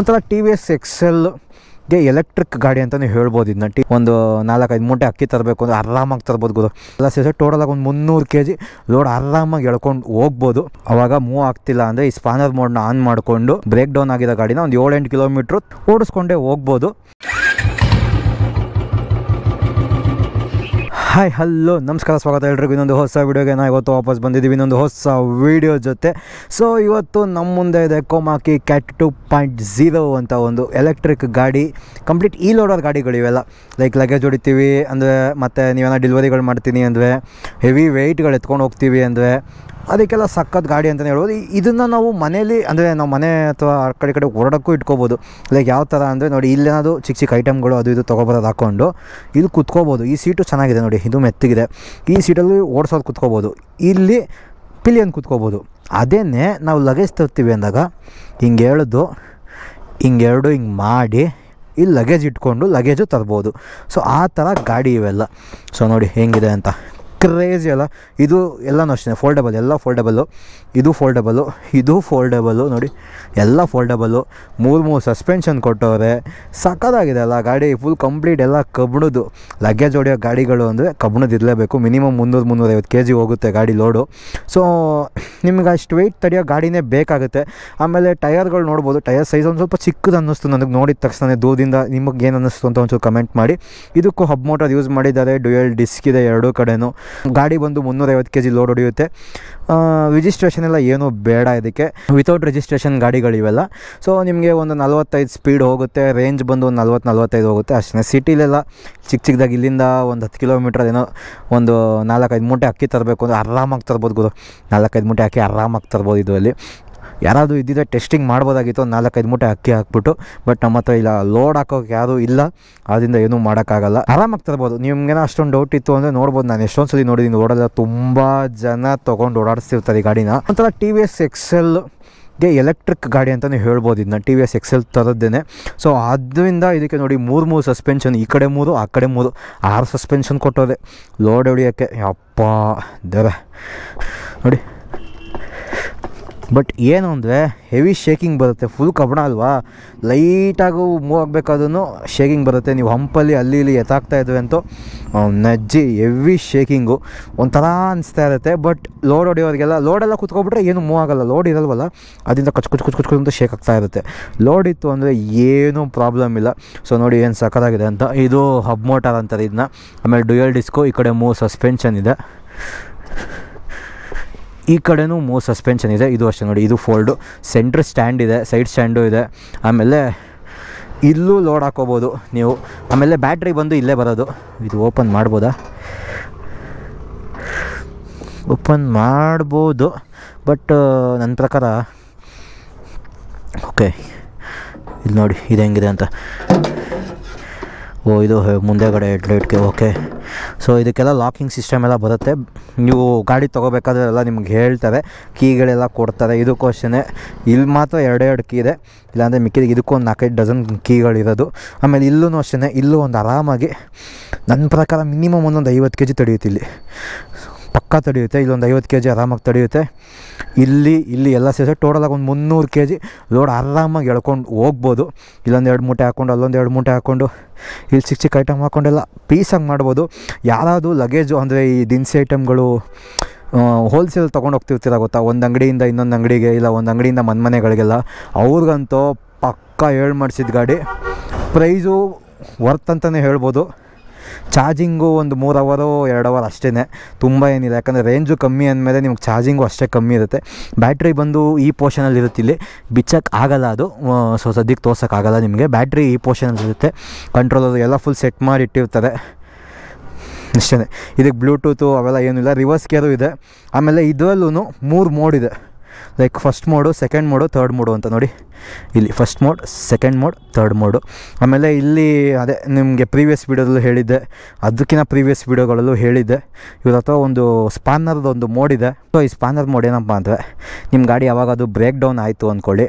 ಒಂಥರ T V S ಎಕ್ಸೆಲ್ಗೆ electric ಗಾಡಿ ಅಂತಲೇ ಹೇಳ್ಬೋದು ಇದನ್ನ. ಟಿ ಒಂದು ನಾಲ್ಕೈದು ಮೂಟೆ ಅಕ್ಕಿ ತರಬೇಕು ಅಂದರೆ ಆರಾಮಾಗಿ ತರ್ಬೋದು ಗುರು. ಎಲ್ಲ ಸೇರಿಸಿ ಟೋಟಲಾಗಿ ಒಂದು ಮುನ್ನೂರು ಕೆ ಜಿ ಲೋಡ್ ಆರಾಮಾಗಿ ಎಳ್ಕೊಂಡು ಹೋಗ್ಬೋದು. ಅವಾಗ ಮೂವ್ ಆಗ್ತಿಲ್ಲ ಅಂದರೆ ಈ ಸ್ಪಾನರ್ ಮೋಡ್ನ ಆನ್ ಮಾಡಿಕೊಂಡು ಬ್ರೇಕ್ ಡೌನ್ ಆಗಿರೋ ಗಾಡಿನ ಒಂದು ಏಳೆಂಟು ಕಿಲೋಮೀಟ್ರ್ ಓಡಿಸ್ಕೊಂಡೇ ಹೋಗ್ಬೋದು. ಹಾಯ್, ಹಲೋ, ನಮಸ್ಕಾರ, ಸ್ವಾಗತ ಎಲ್ರಿಗೂ. ಇನ್ನೊಂದು ಹೊಸ ವೀಡಿಯೋಗೆ ನಾವು ಇವತ್ತು ವಾಪಸ್ ಬಂದಿದ್ದೀವಿ. ಇನ್ನೊಂದು ಹೊಸ ವೀಡಿಯೋ ಜೊತೆ. ಸೊ ಇವತ್ತು ನಮ್ಮ ಮುಂದೆ ಇದೆ Komaki cat two point zero ಅಂತ ಒಂದು ಎಲೆಕ್ಟ್ರಿಕ್ ಗಾಡಿ. ಕಂಪ್ಲೀಟ್ ಈ ಲೋಡರ್ ಗಾಡಿಗಳು ಇವೆಲ್ಲ ಲೈಕ್ ಲಗೇಜ್ ಹೊಡಿತೀವಿ ಅಂದರೆ ಮತ್ತು ನೀವೇನೋ ಡೆಲಿವರಿಗಳು ಮಾಡ್ತೀನಿ ಅಂದರೆ ಹೆವಿ ವೆಯ್ಟ್ಗಳು ಎತ್ಕೊಂಡು ಹೋಗ್ತೀವಿ ಅಂದರೆ ಅದಕ್ಕೆಲ್ಲ ಸಖತ್ ಗಾಡಿ ಅಂತಲೇ ಹೇಳ್ಬೋದು. ಇದನ್ನು ನಾವು ಮನೇಲಿ ಅಂದರೆ ನಾವು ಮನೆ ಅಥವಾ ಆ ಕಡೆ ಕಡೆ ಹೊರಡಕ್ಕೂ ಇಟ್ಕೋಬೋದು. ಲೈಕ್ ಯಾವ ಥರ ಅಂದರೆ ನೋಡಿ, ಇಲ್ಲೇನಾದ್ರು ಚಿಕ್ಕ ಚಿಕ್ಕ ಐಟಮ್ಗಳು ಅದು ಇದು ತೊಗೊಬರೋದು ಹಾಕ್ಕೊಂಡು ಇಲ್ಲಿ ಕುತ್ಕೋಬೋದು. ಈ ಸೀಟು ಚೆನ್ನಾಗಿದೆ ನೋಡಿ, ಇದು ಮೆತ್ತಗಿದೆ. ಈ ಸೀಟಲ್ಲಿ ಓಡಿಸೋದು ಕುತ್ಕೋಬೋದು. ಇಲ್ಲಿ ಪಿಲಿಯನ್ ಕುತ್ಕೋಬೋದು. ಅದೇನೇ ನಾವು ಲಗೇಜ್ ತರ್ತೀವಿ ಅಂದಾಗ, ಹಿಂಗೆ ಎಳೆದು, ಹಿಂಗೆ ಎರಡು ಹಿಂಗೆ ಮಾಡಿ ಇಲ್ಲಿ ಲಗೇಜ್ ಇಟ್ಕೊಂಡು ಲಗೇಜು ತರ್ಬೋದು. ಸೊ ಆ ಥರ ಗಾಡಿ ಇವೆಲ್ಲ. ಸೊ ನೋಡಿ, ಹೆಂಗಿದೆ ಅಂತ. ಕ್ರೇಜಿ ಅಲ್ಲ. ಇದು ಎಲ್ಲನೂ ಅಷ್ಟೇ ಫೋಲ್ಡಬಲ್ ಎಲ್ಲ ಫೋಲ್ಡಬಲ್ಲು ಇದು ಫೋಲ್ಡಬಲ್ಲು ಇದು ಫೋಲ್ಡಬಲ್ಲು ನೋಡಿ, ಎಲ್ಲ ಫೋಲ್ಡಬಲ್ಲು ಮೂರು ಮೂರು ಸಸ್ಪೆನ್ಷನ್ ಕೊಟ್ಟವ್ರೆ. ಸಕ್ಕದಾಗಿದೆ ಅಲ್ಲ, ಗಾಡಿ ಫುಲ್ ಕಂಪ್ಲೀಟ್ ಎಲ್ಲ ಕಬ್ಣದ್ದು. ಲಗೇಜ್ ಹೊಡೆಯೋ ಗಾಡಿಗಳು ಅಂದರೆ ಕಬ್ಬಣದ್ದು ಇರಲೇಬೇಕು ಮಿನಿಮಮ್ ಮುನ್ನೂರು ಮುನ್ನೂರೈವತ್ತು ಕೆ ಜಿ ಹೋಗುತ್ತೆ ಗಾಡಿ ಲೋಡು ಸೊ ನಿಮ್ಗೆ ಅಷ್ಟು ವೆಯ್ಟ್ ತಡೆಯೋ ಗಾಡಿನೇ ಬೇಕಾಗುತ್ತೆ. ಆಮೇಲೆ ಟಯರ್ಗಳು ನೋಡ್ಬೋದು ಟಯರ್ ಸೈಜ್ ಒಂದು ಸ್ವಲ್ಪ ಚಿಕ್ಕದು ಅನ್ನಿಸ್ತು ನನಗೆ ನೋಡಿದ ತಕ್ಷಣ ದೂರದಿಂದ, ನಿಮಗೆ ಏನು ಅನ್ನಿಸ್ತು ಅಂತ ಒಂಚೂರು ಕಮೆಂಟ್ ಮಾಡಿ. ಇದಕ್ಕೂ ಹಬ್ ಮೋಟರ್ ಯೂಸ್ ಮಾಡಿದ್ದಾರೆ ಡ್ಯುಯಲ್ ಡಿಸ್ಕ್ ಇದೆ ಎರಡೂ ಕಡೆನೂ. ಗಾಡಿ ಬಂದು ಮುನ್ನೂರೈವತ್ತು ಕೆ ಜಿ ಲೋಡ್ ಹೊಡೆಯುತ್ತೆ ರಿಜಿಸ್ಟ್ರೇಷನ್ ಎಲ್ಲ ಏನೂ ಬೇಡ ಇದಕ್ಕೆ. Without registration ಗಾಡಿಗಳಿವೆಲ್ಲ. ಸೊ ನಿಮಗೆ ಒಂದು ನಲ್ವತ್ತೈದು ಸ್ಪೀಡ್ ಹೋಗುತ್ತೆ. ರೇಂಜ್ ಬಂದು ಒಂದು ನಲ್ವತ್ತು, ನಲ್ವತ್ತೈದು ಹೋಗುತ್ತೆ. ಅಷ್ಟೇ, ಸಿಟಿಲೆಲ್ಲ ಚಿಕ್ಕ ಚಿಕ್ಕದಾಗಿ ಇಲ್ಲಿಂದ ಒಂದು ಹತ್ತು ಕಿಲೋಮೀಟರ್ ಏನೋ ಒಂದು ನಾಲ್ಕೈದು ಮೂಟೆ ಅಕ್ಕಿ ತರಬೇಕು ಅಂದರೆ ಆರಾಮಾಗಿ ತರ್ಬೋದು ಗುರು. ನಾಲ್ಕೈದು ಮೂಟೆ ಅಕ್ಕಿ ಆರಾಮಾಗಿ ತರ್ಬೋದು ಇದರಲ್ಲಿ ಯಾರಾದರೂ ಇದ್ದಿದ್ದರೆ ಟೆಸ್ಟಿಂಗ್ ಮಾಡ್ಬೋದಾಗಿತ್ತು. ಒಂದು ನಾಲ್ಕೈದು ಮೂಟೆ ಅಕ್ಕಿ ಹಾಕ್ಬಿಟ್ಟು ಬಟ್ ನಮ್ಮ ಹತ್ರ ಇಲ್ಲ ಲೋಡ್ ಹಾಕೋಕೆ ಯಾರೂ ಇಲ್ಲ. ಅದರಿಂದ ಏನೂ ಮಾಡೋಕ್ಕಾಗಲ್ಲ. ಆರಾಮಾಗಿ ತರ್ಬೋದು. ನಿಮ್ಗೇನ ಅಷ್ಟೊಂದು ಡೌಟ್ ಇತ್ತು ಅಂದರೆ ನೋಡ್ಬೋದು. ನಾನು ಎಷ್ಟೊಂದು ಸಲ ನೋಡಿದ್ದೀನಿ ರೋಡಲ್ಲ ತುಂಬ ಜನ ತೊಗೊಂಡು ಓಡಾಡಿಸ್ತಿರ್ತಾರೆ ಈ ಗಾಡಿನ. ಒಂಥರ ಟಿ ವಿ ಎಸ್ ಎಕ್ಸೆಲ್ಗೆ ಎಲೆಕ್ಟ್ರಿಕ್ ಗಾಡಿ ಅಂತಲೇ ಹೇಳ್ಬೋದು ಇದನ್ನ. ಟಿ ವಿ ಎಸ್ ಎಕ್ಸೆಲ್ ತರದ್ದೇನೆ. ಸೊ ಅದರಿಂದ ಇದಕ್ಕೆ ನೋಡಿ ಮೂರು ಮೂರು ಸಸ್ಪೆನ್ಷನ್ ಈ ಕಡೆ ಮೂರು, ಆ ಕಡೆ ಮೂರು. ಆರು ಸಸ್ಪೆನ್ಷನ್ ಕೊಟ್ಟೋದೆ ಲೋಡ್ ಹೊಡಿಯೋಕ್ಕೆ. ಅಪ್ಪ ದರ ನೋಡಿ. ಬಟ್ ಏನು ಅಂದರೆ ಹೆವಿ ಶೇಕಿಂಗ್ ಬರುತ್ತೆ ಫುಲ್ ಕಬಣ ಅಲ್ವಾ? ಲೈಟಾಗೂ ಮೂವ್ ಆಗಬೇಕಾದ್ರೂ ಶೇಕಿಂಗ್ ಬರುತ್ತೆ. ನೀವು ಹಂಪಲ್ಲಿ, ಅಲ್ಲಿ, ಇಲ್ಲಿ ಎತ್ತಾಗ್ತಾ ಇದ್ವಿ ಅಂತೂ ನಜ್ಜಿ ಹೆವಿ ಶೇಕಿಂಗು ಒಂಥರ ಅನಿಸ್ತಾ ಇರುತ್ತೆ. ಬಟ್ ಲೋಡ್ ಹೊಡೆಯೋರಿಗೆಲ್ಲ ಲೋಡೆಲ್ಲ ಕುತ್ಕೊಬಿಟ್ರೆ ಏನು ಮೂವ್ ಆಗಲ್ಲ. ಲೋಡ್ ಇರಲ್ವಲ್ಲ? ಅದರಿಂದ ಕಚ್, ಕುಚ್ ಕುಚ್ ಕುಚ್ ಅಂತ ಶೇಕ್ ಆಗ್ತಾ ಇರುತ್ತೆ. ಲೋಡ್ ಇತ್ತು ಅಂದರೆ ಏನೂ ಪ್ರಾಬ್ಲಮ್ ಇಲ್ಲ. ಸೊ ನೋಡಿ ಏನು ಸಖತ್ತಾಗಿದೆ ಅಂತ. ಇದು ಹಬ್ ಮೋಟಾರ್ ಅಂತಾರೆ ಇದನ್ನ ಆಮೇಲೆ ಡ್ಯುಯಲ್ ಡಿಸ್ಕು ಈ ಕಡೆ ಮೂವ್ ಸಸ್ಪೆನ್ಷನ್ ಇದೆ. ಈ ಕಡೆನೂ ಮೂರು ಸಸ್ಪೆನ್ಷನ್ ಇದೆ. ಇದು ಅಷ್ಟೇ ನೋಡಿ, ಇದು ಫೋಲ್ಡು ಸೆಂಟ್ರ್ ಸ್ಟ್ಯಾಂಡ್ ಇದೆ ಸೈಡ್ ಸ್ಟ್ಯಾಂಡು ಇದೆ. ಆಮೇಲೆ ಇಲ್ಲೂ ಲೋಡ್ ಹಾಕೋಬೋದು ನೀವು. ಆಮೇಲೆ ಬ್ಯಾಟ್ರಿ ಬಂದು ಇಲ್ಲೇ ಬರೋದು. ಇದು ಓಪನ್ ಮಾಡ್ಬೋದಾ? ಓಪನ್ ಮಾಡ್ಬೋದು ಬಟ್ ನನ್ನ ಪ್ರಕಾರ ಓಕೆ ಇಲ್ಲಿ ನೋಡಿ, ಇದು ಹೆಂಗಿದೆ ಅಂತ. ಓ, ಇದು ಮುಂದೆಗಡೆ ಹೆಡ್ಲೈಟ್ಗೆ ಓಕೆ. ಸೊ ಇದಕ್ಕೆಲ್ಲ ಲಾಕಿಂಗ್ ಸಿಸ್ಟಮ್ ಎಲ್ಲ ಬರುತ್ತೆ. ನೀವು ಗಾಡಿ ತೊಗೋಬೇಕಾದ್ರೆ ಎಲ್ಲ ನಿಮ್ಗೆ ಹೇಳ್ತಾರೆ. ಕೀಗಳೆಲ್ಲ ಕೊಡ್ತಾರೆ. ಇದು ಅಷ್ಟೇ ಇಲ್ಲಿ ಮಾತ್ರ ಎರಡೆರಡು ಕೀ ಇದೆ. ಇಲ್ಲಾಂದರೆ ಮಿಕ್ಕಿದ ಇದಕ್ಕೂ ಒಂದು ನಾಲ್ಕೈದು ಡಜನ್ ಕೀಗಳಿರೋದು. ಆಮೇಲೆ ಇಲ್ಲೂ ಅಷ್ಟೇ ಇಲ್ಲೂ ಒಂದು ಆರಾಮಾಗಿ ನನ್ನ ಪ್ರಕಾರ ಮಿನಿಮಮ್ ಒಂದೊಂದು ಐವತ್ತು ಕೆ ಜಿ ತಡೆಯುತ್ತೆ ಇಲ್ಲಿ. ಪಕ್ಕಾ ತಡೆಯುತ್ತೆ, ಇಲ್ಲೊಂದು ಐವತ್ತು ಕೆ ಜಿ ಆರಾಮಾಗಿ ತಡೆಯುತ್ತೆ. ಇಲ್ಲಿ ಇಲ್ಲಿ ಎಲ್ಲ ಸೇರಿಸಿ ಟೋಟಲಾಗಿ ಒಂದು ಮುನ್ನೂರು ಕೆ ಜಿ ಲೋಡ್ ಆರಾಮಾಗಿ ಎಳ್ಕೊಂಡು ಹೋಗ್ಬೋದು. ಇಲ್ಲೊಂದು ಎರಡು ಮೂಟೆ ಹಾಕ್ಕೊಂಡು ಅಲ್ಲೊಂದು ಎರಡು ಮೂಟೆ ಹಾಕ್ಕೊಂಡು ಇಲ್ಲಿ ಚಿಕ್ಕ ಚಿಕ್ಕ ಐಟಮ್ ಹಾಕ್ಕೊಂಡೆಲ್ಲ ಪೀಸಾಗಿ ಮಾಡ್ಬೋದು. ಯಾರಾದರೂ ಲಗೇಜು ಅಂದರೆ ಈ ದಿನಸಿ ಐಟಮ್ಗಳು ಹೋಲ್ಸೇಲ್ ತೊಗೊಂಡು ಹೋಗ್ತಿರ್ತೀರ ಗೊತ್ತಾ? ಒಂದು ಅಂಗಡಿಯಿಂದ ಇನ್ನೊಂದು ಅಂಗಡಿಗೆ, ಇಲ್ಲ ಒಂದು ಅಂಗಡಿಯಿಂದ ಮನೆ ಮನೆಗಳಿಗೆಲ್ಲ ಅವ್ರಿಗಂತೂ ಪಕ್ಕ ಹೇಳಿ ಮಾಡಿಸಿದ ಗಾಡಿ. ಪ್ರೈಸು ವರ್ತ್ ಅಂತಲೇ ಹೇಳ್ಬೋದು. ಚಾರ್ಜಿಂಗು ಒಂದು ಮೂರು ಅವರು, ಎರಡು ಅವರ್ ಅಷ್ಟೇ ತುಂಬ ಏನಿಲ್ಲ. ಯಾಕಂದರೆ ರೇಂಜು ಕಮ್ಮಿ ಅಂದಮೇಲೆ ನಿಮ್ಗೆ ಚಾರ್ಜಿಂಗು ಅಷ್ಟೇ ಕಮ್ಮಿ ಇರುತ್ತೆ. ಬ್ಯಾಟ್ರಿ ಬಂದು ಈ ಪೋರ್ಷನಲ್ಲಿ ಇರುತ್ತೆ ಇಲ್ಲಿ. ಬಿಚ್ಚಕ್ಕೆ ಆಗಲ್ಲ ಅದು. ಸೊ ಸದ್ಯಕ್ಕೆ ತೋರ್ಸೋಕ್ಕಾಗಲ್ಲ ನಿಮಗೆ. ಬ್ಯಾಟ್ರಿ ಈ ಪೋರ್ಷನಲ್ಲಿ ಇರುತ್ತೆ. ಕಂಟ್ರೋಲರು ಎಲ್ಲ ಫುಲ್ ಸೆಟ್ ಮಾಡಿ ಇಟ್ಟಿರ್ತಾರೆ ಅಷ್ಟೇ ಇದಕ್ಕೆ ಬ್ಲೂಟೂತು ಅವೆಲ್ಲ ಏನಿಲ್ಲ. ರಿವರ್ಸ್ ಗೇರು ಇದೆ. ಆಮೇಲೆ ಇದರಲ್ಲೂ ಮೂರು ಮೋಡ್ ಇದೆ. Like first mode second mode third mode ಅಂತ ನೋಡಿ. ಇಲ್ಲಿ first mode second mode third mode ಆಮೇಲೆ ಇಲ್ಲಿ ಅದೇ ನಿಮಗೆ ಪ್ರೀವಿಯಸ್ ವೀಡಿಯೋದಲ್ಲೂ ಹೇಳಿದ್ದೆ. ಅದಕ್ಕಿಂತ ಪ್ರೀವಿಯಸ್ ವೀಡಿಯೋಗಳಲ್ಲೂ ಹೇಳಿದ್ದೆ. ಇವ್ರ ಹತ್ರ ಒಂದು ಸ್ಪಾನರ್ದು ಒಂದು ಮೋಡ್ ಇದೆ. ಸೊ ಈ ಸ್ಪಾನರ್ ಮೋಡ್ ಏನಪ್ಪ ಅಂದರೆ ನಿಮ್ಮ ಗಾಡಿ ಯಾವಾಗ ಅದು ಬ್ರೇಕ್ ಡೌನ್ ಆಯಿತು ಅಂದ್ಕೊಳ್ಳಿ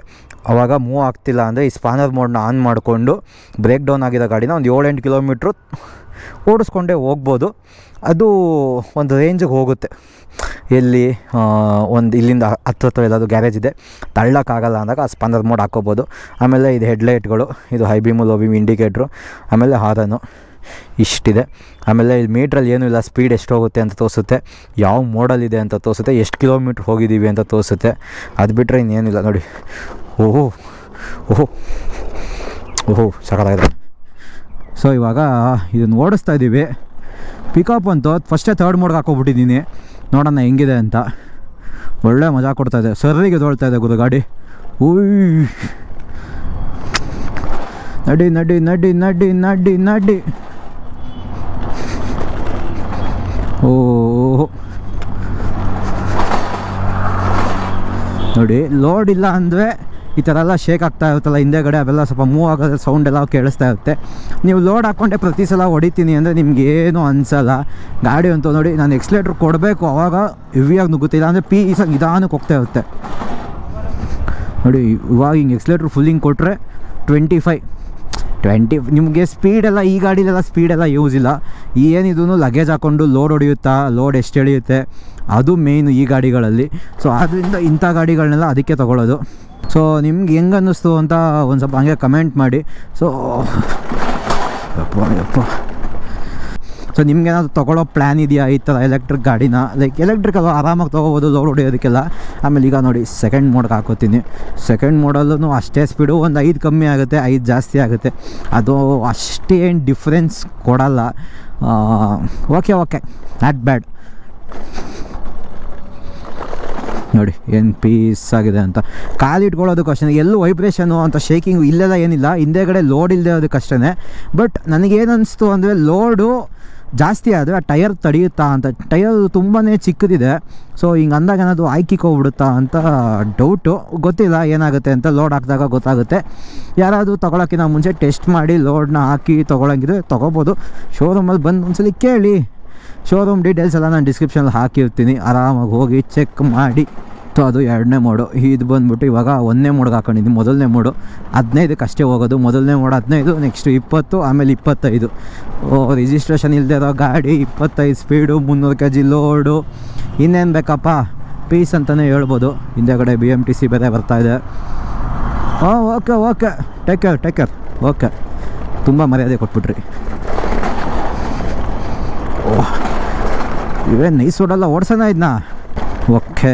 ಅವಾಗ ಮೂವ್ ಆಗ್ತಿಲ್ಲ ಅಂದರೆ ಈ ಸ್ಪಾನರ್ ಮೋಡ್ನ ಆನ್ ಮಾಡಿಕೊಂಡು ಬ್ರೇಕ್ ಡೌನ್ ಆಗಿರೋ ಗಾಡಿನ ಒಂದು ಏಳೆಂಟು ಕಿಲೋಮೀಟ್ರು ಓಡಿಸ್ಕೊಂಡೇ ಹೋಗ್ಬೋದು. ಅದು ಒಂದು ರೇಂಜಿಗೆ ಹೋಗುತ್ತೆ. ಎಲ್ಲಿ ಒಂದು ಇಲ್ಲಿಂದ ಹತ್ರ ಹತ್ರ ಎಲ್ಲಾದರೂ ಗ್ಯಾರೇಜ್ ಇದೆ, ತಳ್ಳೋಕ್ಕಾಗಲ್ಲ ಅಂದಾಗ ಆ ಸ್ಪಂದರ್ ಮೋಡ್ ಹಾಕೋಬೋದು. ಆಮೇಲೆ ಇದು ಹೆಡ್ಲೈಟ್ಗಳು, ಇದು high beam, low beam indicator, ಆಮೇಲೆ ಹಾರನು ಇಷ್ಟಿದೆ. ಆಮೇಲೆ ಇಲ್ಲಿ ಮೀಟ್ರಲ್ಲಿ ಏನೂ ಇಲ್ಲ, ಸ್ಪೀಡ್ ಎಷ್ಟು ಹೋಗುತ್ತೆ ಅಂತ ತೋರಿಸುತ್ತೆ, ಯಾವ ಮೋಡಲ್ಲಿದೆ ಅಂತ ತೋರಿಸುತ್ತೆ, ಎಷ್ಟು ಕಿಲೋಮೀಟ್ರ್ ಹೋಗಿದ್ದೀವಿ ಅಂತ ತೋರಿಸುತ್ತೆ. ಅದು ಬಿಟ್ಟರೆ ಇನ್ನೇನಿಲ್ಲ ನೋಡಿ. ಓಹೋ ಓಹೋ ಓಹೋ, ಸಕಲಾಗಿದೆ. ಸೊ ಇವಾಗ ಇದನ್ನು ಓಡಿಸ್ತಾ ಇದ್ದೀವಿ ಪಿಕಪ್ ಅಂತೂ ಫಸ್ಟೇ ಥರ್ಡ್ ಮೋಡ್ಗೆ ಹಾಕೋಬಿಟ್ಟಿದ್ದೀನಿ ನೋಡೋಣ ಹೆಂಗಿದೆ ಅಂತ. ಒಳ್ಳೆ ಮಜಾ ಕೊಡ್ತಾ ಇದೆ. ಸರ್ರಿಗೆ ತೋಳ್ತಾ ಇದೆ ಗುರು ಗಾಡಿ. ಉಯ್. ನಡಿ ನಡಿ ನಡಿ ನಡಿ ನಡಿ ನಡಿ. ಓ. ನೋಡಿ, ಲೋಡ್ ಇಲ್ಲ ಅಂದರೆ ಈ ಥರ ಎಲ್ಲ ಶೇಕ್ ಆಗ್ತಾ ಇರುತ್ತಲ್ಲ, ಹಿಂದೆಗಡೆ ಅವೆಲ್ಲ ಸ್ವಲ್ಪ ಮೂವ್ ಆಗೋದ್ರೆ ಸೌಂಡ್ ಎಲ್ಲ ಕೇಳಿಸ್ತಾ ಇರುತ್ತೆ. ನೀವು ಲೋಡ್ ಹಾಕ್ಕೊಂಡೆ ಪ್ರತಿ ಸಲ ಹೊಡಿತೀನಿ ಅಂದರೆ ನಿಮ್ಗೆ ಏನು ಅನಿಸಲ್ಲ. ಗಾಡಿ ಅಂತ ನೋಡಿ, ನಾನು ಎಕ್ಸ್ಲೇಟ್ರ್ ಕೊಡಬೇಕು ಆವಾಗ ಹೆವಿಯಾಗಿ ನುಗ್ಗುತ್ತಿಲ್ಲ ಅಂದರೆ ಪಿ ಈಸಾಗಿ ನಿಧಾನಕ್ಕೆ ಹೋಗ್ತಾ ಇರುತ್ತೆ. ನೋಡಿ, ಇವಾಗ ಹಿಂಗೆ ಎಕ್ಸ್ಲೇಟ್ರ್ ಫುಲ್ ಹಿಂಗೆ ಕೊಟ್ಟರೆ ಟ್ವೆಂಟಿ ಫೈ ಟ್ವೆಂಟಿ ನಿಮಗೆ ಸ್ಪೀಡೆಲ್ಲ ಈ ಗಾಡಿಲೆಲ್ಲ ಸ್ಪೀಡೆಲ್ಲ ಯೂಸ್ ಇಲ್ಲ. ಏನಿದೂ ಲಗೇಜ್ ಹಾಕ್ಕೊಂಡು ಲೋಡ್ ಹೊಡೆಯುತ್ತಾ ಲೋಡ್ ಎಷ್ಟು ಎಳೆಯುತ್ತೆ, ಅದು ಮೇಯ್ನು ಈ ಗಾಡಿಗಳಲ್ಲಿ. ಸೊ ಆದ್ದರಿಂದ ಇಂಥ ಗಾಡಿಗಳನ್ನೆಲ್ಲ ಅದಕ್ಕೆ ತೊಗೊಳ್ಳೋದು. ಸೊ ನಿಮ್ಗೆ ಹೆಂಗೆ ಅನ್ನಿಸ್ತು ಅಂತ ಒಂದು ಸ್ವಲ್ಪ ಹಂಗೆ ಕಮೆಂಟ್ ಮಾಡಿ. ಸೊ ಯಪ್ಪ ಯಪ್ಪ. ಸೊ ನಿಮ್ಗೇನಾದ್ರು ತೊಗೊಳ್ಳೋ ಪ್ಲ್ಯಾನ್ ಇದೆಯಾ ಈ ಥರ ಎಲೆಕ್ಟ್ರಿಕ್ ಗಾಡಿನ? ಲೈಕ್ ಎಲೆಕ್ಟ್ರಿಕ್ ಅಲ್ವಾ ಆರಾಮಾಗಿ ತೊಗೋಬೋದು ಲೋಡ್ ಹೊಡೆಯೋದಕ್ಕೆಲ್ಲ. ಆಮೇಲೆ ಈಗ ನೋಡಿ ಸೆಕೆಂಡ್ ಮೋಡ್ಗೆ ಹಾಕೋತೀನಿ. ಸೆಕೆಂಡ್ ಮೋಡಲ್ಲೂ ಅಷ್ಟೇ ಸ್ಪೀಡು ಒಂದು ಐದು ಕಮ್ಮಿ ಆಗುತ್ತೆ, ಐದು ಜಾಸ್ತಿ ಆಗುತ್ತೆ. ಅದು ಅಷ್ಟೇನು ಡಿಫ್ರೆನ್ಸ್ ಕೊಡಲ್ಲ. ಓಕೆ ಓಕೆ ನಾಟ್ ಬ್ಯಾಡ್ ನೋಡಿ, ಏನು ಪೀಸ್ ಆಗಿದೆ ಅಂತ. ಕಾಲು ಇಟ್ಕೊಳ್ಳೋದಕ್ಕೆ ಅಷ್ಟೇ ಎಲ್ಲೂ ವೈಬ್ರೇಷನು ಅಂತ ಶೇಕಿಂಗು ಇಲ್ಲೆಲ್ಲ ಏನಿಲ್ಲ. ಹಿಂದೆಗಡೆ ಲೋಡ್ ಇಲ್ಲದೆ ಅದಕ್ಕೆ ಅಷ್ಟೇ ಬಟ್ ನನಗೇನು ಅನಿಸ್ತು ಅಂದರೆ ಲೋಡು ಜಾಸ್ತಿ ಆದರೆ ಆ ಟಯರ್ ತಡೆಯುತ್ತಾ ಅಂತ. ಟಯರ್ ತುಂಬಾ ಚಿಕ್ಕದಿದೆ. ಸೊ ಹಿಂಗೆ ಅಂದಾಗ ಏನಾದರೂ ಆಯ್ಕಿಕೋಗ್ಬಿಡುತ್ತಾ ಅಂತ ಡೌಟು ಗೊತ್ತಿಲ್ಲ ಏನಾಗುತ್ತೆ ಅಂತ ಲೋಡ್ ಹಾಕಿದಾಗ ಗೊತ್ತಾಗುತ್ತೆ. ಯಾರಾದರೂ ತೊಗೊಳಕ್ಕಿಂತ ಮುಂಚೆ ಟೆಸ್ಟ್ ಮಾಡಿ ಲೋಡ್ನ ಹಾಕಿ ತೊಗೊಳಂಗಿದ್ರೆ ತೊಗೋಬೋದು. ಶೋರೂಮಲ್ಲಿ ಬಂದು ಒಂದ್ಸಲಿ ಕೇಳಿ. ಶೋರೂಮ್ ಡೀಟೇಲ್ಸ್ ಎಲ್ಲ ನಾನು ಡಿಸ್ಕ್ರಿಪ್ಷನಲ್ಲಿ ಹಾಕಿರ್ತೀನಿ. ಆರಾಮಾಗಿ ಹೋಗಿ ಚೆಕ್ ಮಾಡಿ. ಸೊ ಅದು ಎರಡನೇ ಮೋಡು. ಇದು ಬಂದ್ಬಿಟ್ಟು ಇವಾಗ ಒಂದನೇ ಮೋಡ್ಗೆ ಹಾಕೊಂಡಿದ್ದೀನಿ ಮೊದಲನೇ ಮೋಡು. ಹದಿನೈದಕ್ಕೆ ಅಷ್ಟೇ ಹೋಗೋದು. ಮೊದಲನೇ ಮೋಡು ಹದಿನೈದು ನೆಕ್ಸ್ಟು ಇಪ್ಪತ್ತು, ಆಮೇಲೆ ಇಪ್ಪತ್ತೈದು. ಓ ರಿಜಿಸ್ಟ್ರೇಷನ್ ಇಲ್ಲದೆ ಇರೋ ಗಾಡಿ, ಇಪ್ಪತ್ತೈದು ಸ್ಪೀಡು ಮುನ್ನೂರು ಕೆ ಜಿ ಲೋಡು ಇನ್ನೇನು ಬೇಕಪ್ಪ? ಪೀಸ್ ಅಂತಲೇ ಹೇಳ್ಬೋದು. ಹಿಂದೆಗಡೆ ಬಿ ಎಂ ಟಿ ಸಿ ಬೇರೆ ಬರ್ತಾಯಿದೆ ಹಾಂ okay okay take care take care okay ತುಂಬ ಮರ್ಯಾದೆ ಕೊಟ್ಬಿಟ್ರಿ. ಓಹ್ ಇವೇನು ನೈಸ್ ರೋಡೆಲ್ಲ ಓಡಿಸೋಣ ಇದನ್ನ ಓಕೆ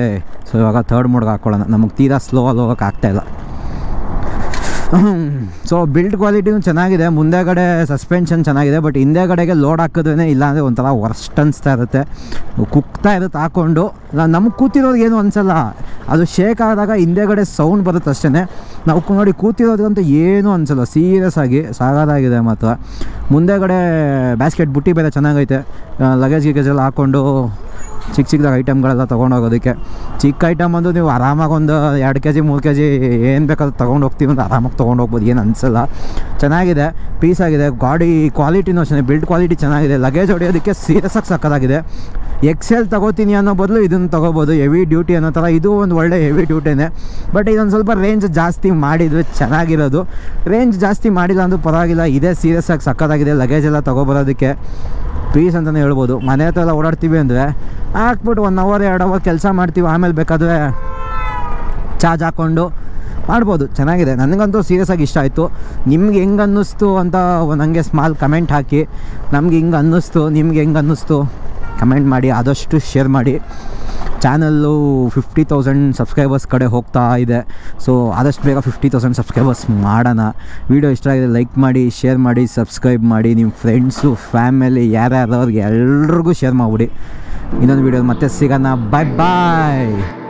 ಸೊ ಇವಾಗ ಥರ್ಡ್ ಮೋಡ್ಗೆ ಹಾಕ್ಕೊಳ್ಳೋಣ ನಮಗೆ ತೀರಾ ಸ್ಲೋ ಅಲ್ಲಿ ಹೋಗೋಕೆ ಆಗ್ತಾಯಿಲ್ಲ ಸೊ ಬಿಲ್ಡ್ ಕ್ವಾಲಿಟಿನೂ ಚೆನ್ನಾಗಿದೆ. ಮುಂದೆಗಡೆ ಸಸ್ಪೆನ್ಷನ್ ಚೆನ್ನಾಗಿದೆ ಬಟ್ ಹಿಂದೆಗಡೆಗೆ ಲೋಡ್ ಹಾಕಿದ್ರೇ ಇಲ್ಲಾಂದರೆ ಒಂಥರ ವರ್ಸ್ಟ್ ಅನಿಸ್ತಾ ಇರುತ್ತೆ. ಕುಕ್ತಾ ಇರುತ್ತೆ ಹಾಕ್ಕೊಂಡು ನಮ್ಗೆ ಕೂತಿರೋದು ಏನು ಅನಿಸಲ್ಲ. ಅದು ಶೇಕ್ ಆದಾಗ ಹಿಂದೆಗಡೆ ಸೌಂಡ್ ಬರುತ್ತೆ ಅಷ್ಟೇ ನಾವು ನೋಡಿ ಕೂತಿರೋದ್ರಂತೂ ಏನೂ ಅನಿಸಲ್ಲ. ಸೀರಿಯಸ್ ಆಗಿ, ಸಾಗಾದಾಗಿದೆ ಮಾತ್ರ. ಮುಂದೆಗಡೆ ಬ್ಯಾಸ್ಕೆಟ್ ಬುಟ್ಟಿ ಬೇರೆ ಚೆನ್ನಾಗೈತೆ. ಲಗೇಜ್ ಗಿಗೇಜ್ ಎಲ್ಲ ಹಾಕ್ಕೊಂಡು ಚಿಕ್ಕ ಚಿಕ್ಕದಾಗ ಐಟಮ್ಗಳೆಲ್ಲ ತೊಗೊಂಡೋಗೋದಕ್ಕೆ. ಚಿಕ್ಕ ಐಟಮ್ ಅಂದು ನೀವು ಆರಾಮಾಗಿ ಒಂದು ಎರಡು ಕೆ ಜಿ ಮೂರು ಕೆ ಜಿ ಏನು ಬೇಕಾದ್ರೂ ತೊಗೊಂಡು ಹೋಗ್ತೀವಿ. ಅಂತ ಆರಾಮಾಗಿ ತೊಗೊಂಡು ಹೋಗ್ಬೋದು, ಏನು ಅನಿಸಲ್ಲ. ಚೆನ್ನಾಗಿದೆ ಪೀಸ್ ಆಗಿದೆ. ಗಾಡಿ ಕ್ವಾಲಿಟಿನೂ ಅಷ್ಟೇ ಬಿಲ್ಡ್ ಕ್ವಾಲಿಟಿ ಚೆನ್ನಾಗಿದೆ. ಲಗೇಜ್ ಹೊಡೆಯೋದಕ್ಕೆ ಸೀರಿಯಸ್ ಆಗಿ ಸಕ್ಕತ್ತಾಗಿದೆ. ಎಕ್ಸೆಲ್ ತಗೋತೀನಿ ಅನ್ನೋ ಬದಲು ಇದನ್ನು ತೊಗೋಬೋದು. ಹೆವಿ ಡ್ಯೂಟಿ ಅನ್ನೋ ಥರ ಇದು ಒಂದು ಒಳ್ಳೆ ಹೆವಿ ಡ್ಯೂಟಿನೇ ಬಟ್ ಇದೊಂದು ಸ್ವಲ್ಪ ರೇಂಜ್ ಜಾಸ್ತಿ ಮಾಡಿದರೆ ಚೆನ್ನಾಗಿರೋದು. ರೇಂಜ್ ಜಾಸ್ತಿ ಮಾಡಿಲ್ಲ ಅಂದರೂ ಪರವಾಗಿಲ್ಲ. ಇದೇ ಸೀರಿಯಸ್ ಆಗಿ ಸಕ್ಕತ್ತಾಗಿದೆ. ಲಗೇಜ್ ಎಲ್ಲ ತೊಗೊಬರೋದಕ್ಕೆ. ಪೀಸ್ ಅಂತಲೇ ಹೇಳ್ಬೋದು. ಮನೆ ಹತ್ರ ಎಲ್ಲ ಓಡಾಡ್ತೀವಿ ಅಂದರೆ ಹಾಕ್ಬಿಟ್ಟು ಒನ್ ಅವರ್ ಎರಡು ಅವರ್ ಕೆಲಸ ಮಾಡ್ತೀವಿ. ಆಮೇಲೆ ಬೇಕಾದರೆ ಚಾರ್ಜ್ ಹಾಕ್ಕೊಂಡು ಮಾಡ್ಬೋದು. ಚೆನ್ನಾಗಿದೆ. ನನಗಂತೂ ಸೀರಿಯಸ್ ಆಗಿ ಇಷ್ಟ ಆಯಿತು. ನಿಮ್ಗೆ ಹೆಂಗೆ ಅನ್ನಿಸ್ತು ಅಂತ ನನಗೆ ಸ್ಮಾಲ್ ಕಮೆಂಟ್ ಹಾಕಿ. ನಮ್ಗೆ ಹಿಂಗೆ ಅನ್ನಿಸ್ತು, ನಿಮ್ಗೆ ಹೆಂಗೆ ಅನ್ನಿಸ್ತು? ಕಮೆಂಟ್ ಮಾಡಿ, ಆದಷ್ಟು ಶೇರ್ ಮಾಡಿ. ಚಾನಲ್ಲು ಫಿಫ್ಟಿ ತೌಸಂಡ್ ಸಬ್ಸ್ಕ್ರೈಬರ್ಸ್ ಕಡೆ ಹೋಗ್ತಾ ಇದೆ. ಸೊ, ಆದಷ್ಟು ಬೇಗ ಫಿಫ್ಟಿ ತೌಸಂಡ್ ಸಬ್ಸ್ಕ್ರೈಬರ್ಸ್ ಮಾಡೋಣ. ವೀಡಿಯೋ ಇಷ್ಟ ಆಗಿದೆ ಲೈಕ್ ಮಾಡಿ, ಶೇರ್ ಮಾಡಿ, ಸಬ್ಸ್ಕ್ರೈಬ್ ಮಾಡಿ. ನಿಮ್ಮ ಫ್ರೆಂಡ್ಸು, ಫ್ಯಾಮಿಲಿ, ಯಾರ್ಯಾರವ್ರಿಗೆ ಎಲ್ರಿಗೂ ಶೇರ್ ಮಾಡಿಬಿಡಿ. ಇನ್ನೊಂದು ವೀಡಿಯೋ ಮತ್ತೆ ಸಿಗೋಣ. ಬಾಯ್ ಬಾಯ್